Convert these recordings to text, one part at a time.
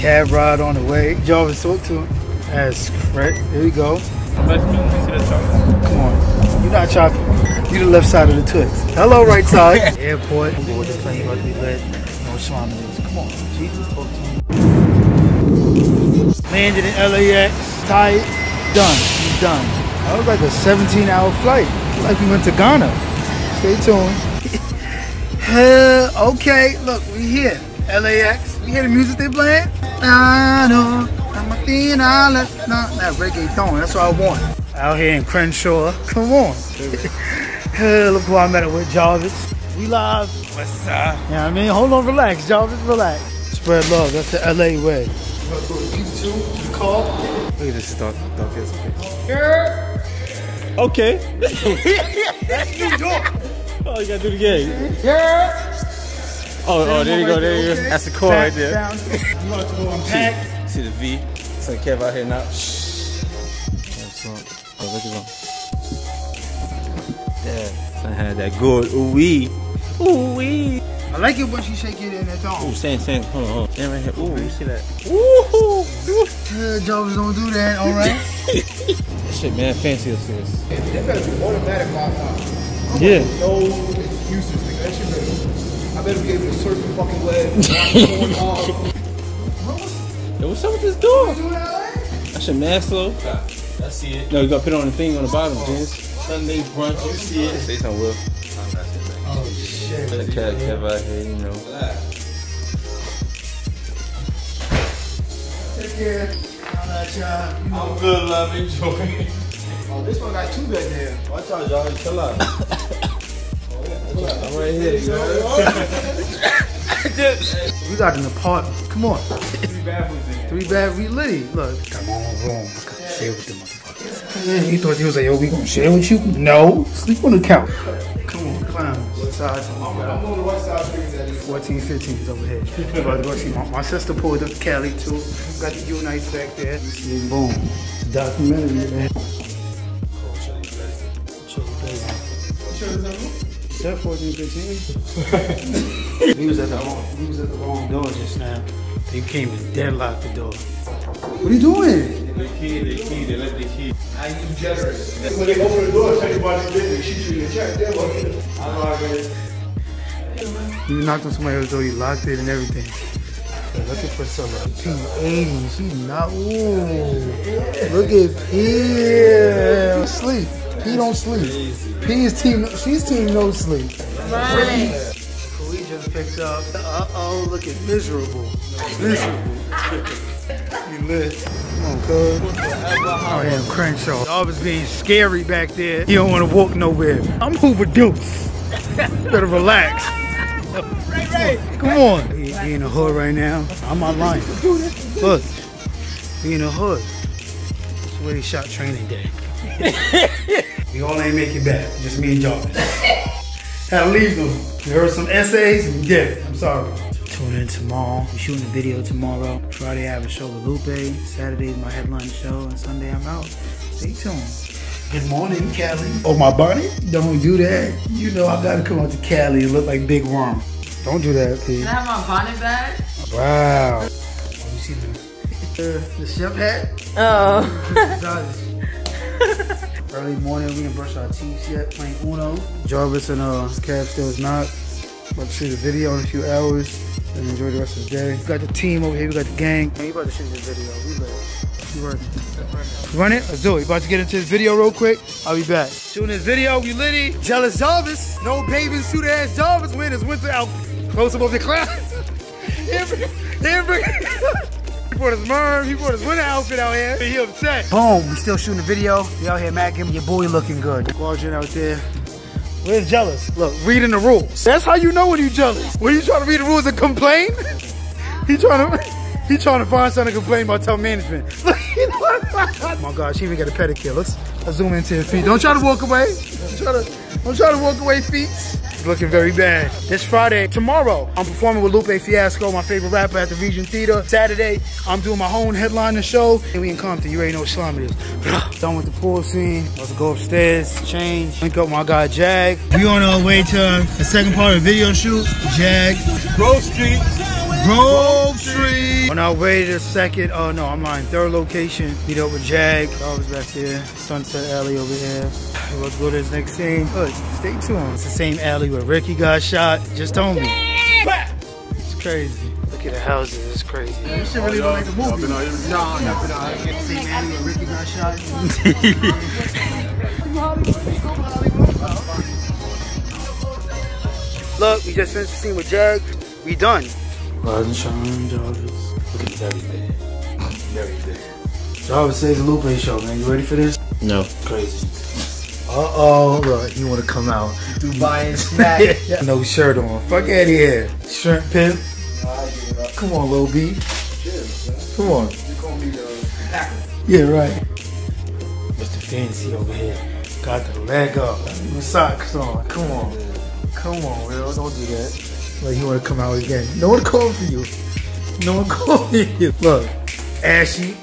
Cab ride on the way. Jarvis, talk to him. That's correct. Here we go. Come on. You're not chopping. You the left side of the Twix. Hello, right side. Airport. Board the plane about to be lit. No slime Come on. Jesus, talk to him. Landed in LAX. Tight. Done. He's done. That was like a 17 hour flight. Like we went to Ghana. Stay tuned. Hell, okay, look, we here. LAX. You hear the music they playing? I know. I'm a thin that reggaeton. That's what I want. Out here in Crenshaw. Come on. Hell, look who I met with, Jarvis. We live. What's up? Yeah, you know I mean, hold on, relax, Jarvis, relax. Spread love. That's the LA way. You call? Look at this dark, dark ass Yeah. Okay. That's New York. Oh, you gotta do it again. Yeah. Oh, oh, there you go, there you go. That's the core right there. You want to go unpack? See the V. So Kev out here now. Shh. Oh, look at him. Yeah, son had that good ooh wee. Ooh wee. I like it when she shake it in that Ooh, thong. stand, stand. Hold on, hold on. Stand right here. Ooh, you see that? Ooh. Yeah, Jarvis don't do that, all right? That shit, man, fancy upstairs. That better be automatic Wi-Fi. Yeah. No excuses, nigga. That shit better. I better be able to surf the fucking web. watch porn, Yo, what's up with this door? That's that, That shit mad slow. I see it. No, you gotta put it on the thing on the bottom, oh, Jens. Sunday brunch, you see it. Say something, Will. Oh, shit. The cat Kev out here, you know. Take care. Holla at y'all. Know, I'm good, love. Enjoy. Oh, this one got two bed there. Watch out, y'all. Chill out. I'm right here, yo. We got an apartment. Come on. Three bathrooms in. Three bad we Liddy. Look. Got my own room. I could share with them motherfuckers. Man, he thought he was like, yo, we gonna share with you? No. Sleep on the couch. Come on, climb. What side? I'm on the right side of things that is. 14, 15 is over here. About to go see my, my sister pulled up Cali too. Got the Unites back there. See, boom. It's a documentary, man. Chili baby. Said 14, 15. we was at the wrong, we was at the wrong door just now. They came and deadlocked the door. What are you doing? They key, they key, they let the key. I use generous. When they open the door, tell you about this business, shoot you in the check. They're like, I know I get. You knocked on somebody else's door, you locked it and everything. Yeah, Looking for some uh, P80. She not. Ooh. Look at P. Sleep. P don't sleep. P is team. She's team no sleep. Right. We just picked up. Uh oh, look at miserable. Miserable. you lit. Come on, cuz. Oh, yeah, Crenshaw. All was being scary back there. You don't want to walk nowhere. I'm Hoover Dukes. Better relax. Come on. He, he in the hood right now. I'm online. Look. He in the hood. That's where they shot training day. we all ain't make it back. Just me and Jarvis. Had to leave them. We heard some essays and we it. I'm sorry. Tune in tomorrow. We're shooting a video tomorrow. Friday I have a show with Lupe. Saturday is my headline show. And Sunday I'm out. Stay tuned. Good morning, Cali. Oh, my body? Don't do that. You know I gotta come out to Cali and look like Big Worm. Don't do that, P. Can I have my bonnet back? Wow. Oh, you see the, uh, the chef hat? Oh. Early morning, we didn't brush our teeth yet, playing Uno. Jarvis and uh, Cav still is not. About to shoot a video in a few hours and enjoy the rest of the day. We got the team over here, we got the gang. Man, you about to shoot this video. We lit. You ready? Run it? Let's do it. About to get into this video real quick. I'll be back. Shooting this video, we litty. Jealous Jarvis. No bathing suit ass Jarvis wearing his winter outfit. Close up of the cloud. he didn't bring- he didn't bring- He brought his merm, he brought his winter outfit out here. He upset. Boom, we still shooting the video. We out here macking. Your boy looking good. Guardian out there. We're jealous? Look, reading the rules. That's how you know when you jealous. When you trying to read the rules and complain? he trying to he trying to find something to complain about tell management. oh my gosh, he even got a pedicure. Let's, let's zoom into his feet. Don't try to walk away. Don't try to don't try to walk away, feet. It's looking very bad. This Friday, tomorrow, I'm performing with Lupe Fiasco, my favorite rapper at the Regent Theater. Saturday, I'm doing my own headliner show. And we in Compton, you already know what slum it is. Done with the pool scene. Let's go upstairs, change, link up with my guy Jag. We on our way to the second part of the video shoot. Jag. Grove Street. Grove Street. On our way to second, oh no, I'm lying, third location. Meet up with Jag. Always back there. Sunset Alley over here. We're about to go to this next scene. Look, stay tuned. It's the same alley where Ricky got shot. Just told me. It's crazy. Look at the houses. It's crazy. You should really don't like the movie. No, no, no. Same alley where Ricky got shot. Look, we just finished the scene with Jag. We done. Rise and shine, Jarvis. Looking very bad. Very bad. Jarvis says the Lupe show, man. You ready for this? No. Crazy. Uh oh, look, you wanna come out. Dubai and snack. no shirt on. Fuck out of here. Shrimp pimp. Come on, little B. Come on. You gonna be the hacker. Yeah, right. Mr. Fancy over here. Got the leg up. The socks on. Come on. Come on, Will. Don't do that. Like you wanna come out again. No one called for you. No one called for you. Look. Ashy.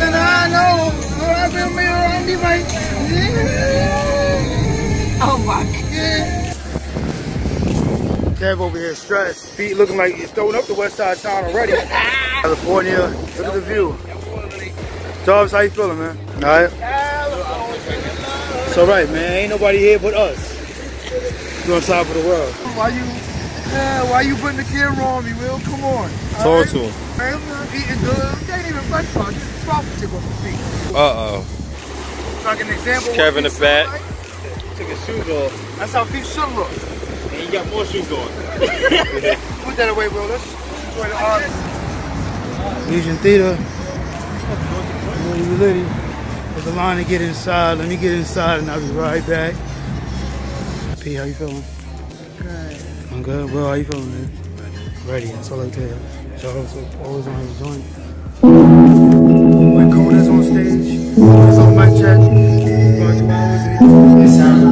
And I know I feel me around me like Oh my Kev over here stressed. Feet looking like he's throwing up the west side of town already. California. Look at the view. Jarvis, how you feeling, man? Alright? It's alright, man. Ain't nobody here but us. We're on top of the world. Why you uh, why you putting the camera on me, Will? Come on. Talk to him. Man, I'm eating good. They ain't even much fun. Just drop the tip off my feet. Uh-oh. Like an example. Kevin the bat. look like. Took his shoes off, That's how feet should look. and he got more shoes on. Put that away, Will. Let's enjoy the art. Regent Theater. Lady, a line to get inside. Let me get inside and I'll be right back. P, how you feeling? Good. I'm good. Will, how you feeling, man? Ready. That's all I tell. Charles always on his joint. When Kota's on stage, it's on mic check. Going two hours and it sounds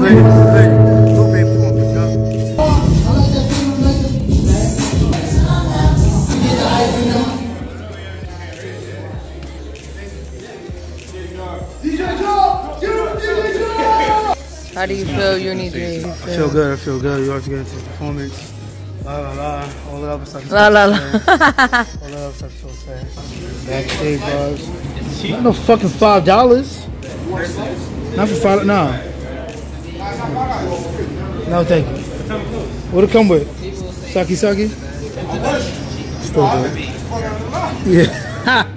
Ready, ready. How do you feel uni dream? I feel good, I feel good. About to get into the performance. La la la. All the other stuff. La la la. All the other stuff sad. Backstage bars. Not no fucking five dollars. Not for five. No. No, thank you. What'd it come with? Saki saki. Still good. Yeah.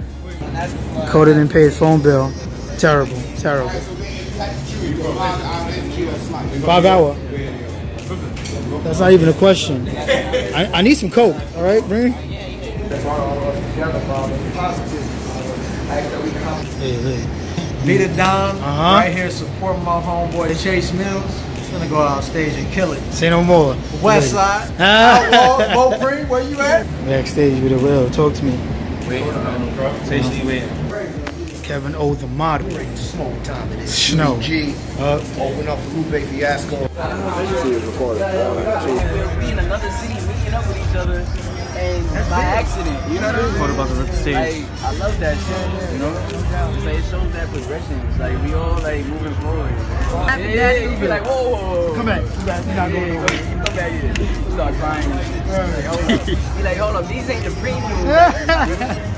Kota didn't pay phone bill. Terrible. Terrible. Five hour. That's not even a question. I, I need some coke. All right, bring. Hey, hey. Beat it down Uh-huh. right here. Support my homeboy Chase Mills. He's gonna go out stage and kill it. Say no more. West Side. Outlaw, Beaupre, where you at? Backstage with a will. Talk to me. Wait, say she waiting. Kevin O, the model. Smoke time it is. Snow. G. Uh, Open up for Lupe Fiasco. we in another city meeting up with each other and by accident, you know what I mean? What about the stage? Like, I love that shit, you know? It's like, it shows that progression. It's like, we all, like, moving forward. Yeah, yeah, you be like, whoa, whoa, whoa. come back. Come back. You're not going nowhere. Come back here. You start crying. Like, hold up. Be like, hold up, these ain't the premium.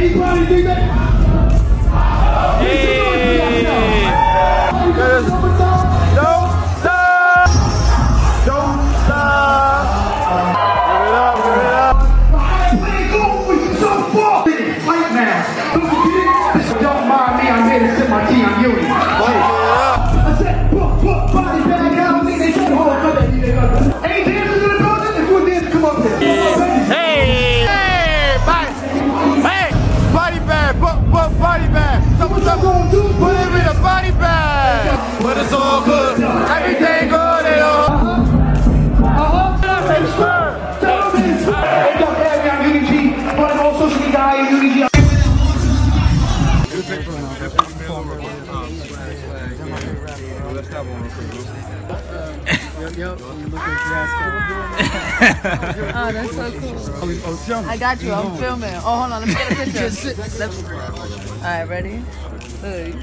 Don't Oh, that's so cool. I got you. I'm filming. Oh, hold on. Let me get a picture. Let- All right, ready? Look.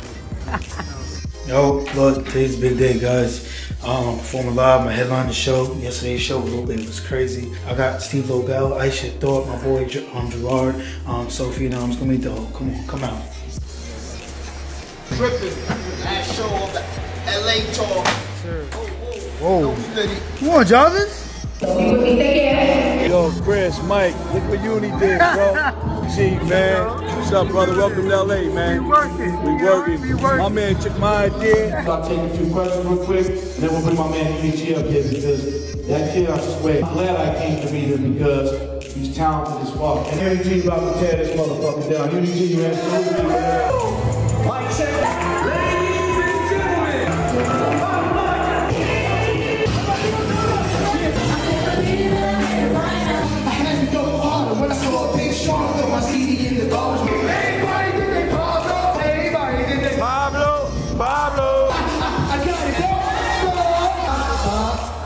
Yo, look, today's a big day, guys. Um, performing live, my headline the show. Yesterday's show, a little bit was crazy. I got Steve Lobel, Aisha Thorpe, my boy Ger- um, Gerard, um, Sophie, and it's gonna be dope. Come on, come out. Tripping. Last show of the LA tour. Whoa. Come on, Jarvis. Yo, Chris, Mike, look what Uni did, bro. G, man. What's up, brother? Welcome to LA, man. We working. We working. My man took my idea. I'll take a few questions real quick, and then we'll bring my man UG up here because that kid I swear, I'm glad I came to meet him because he's talented as fuck. And UG about to tear this motherfucker down. UG, man, salute you, man. Mic check. My CD in the garbage. They Pablo? They Pablo, Pablo. I got it.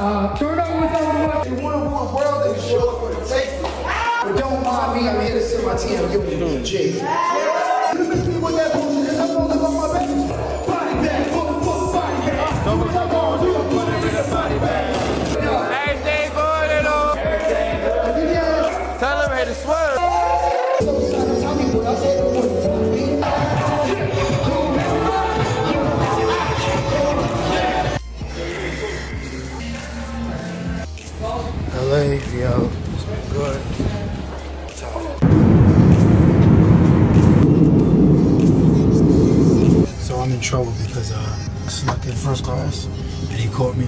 Uh, turn up with that You want to world and show for the take. But don't mind me, I'm here to send my TM Uni-G. You trouble because uh, I snuck in first class and he caught me.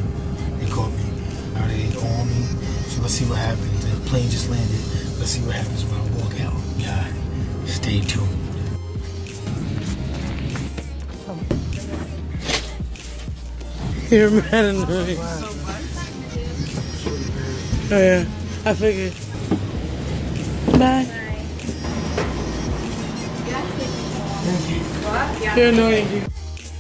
He caught me. Now they on me. So let's see what happens. The plane just landed. Let's see what happens when I walk out. Yeah, stay tuned. You're mad at me. Oh yeah, I figured. Bye. You're annoying.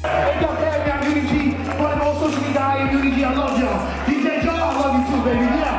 E da te abbiamo gli unici, quale vostro si dai gli unici alloggiano, DJ Joe, love you too baby, yeah!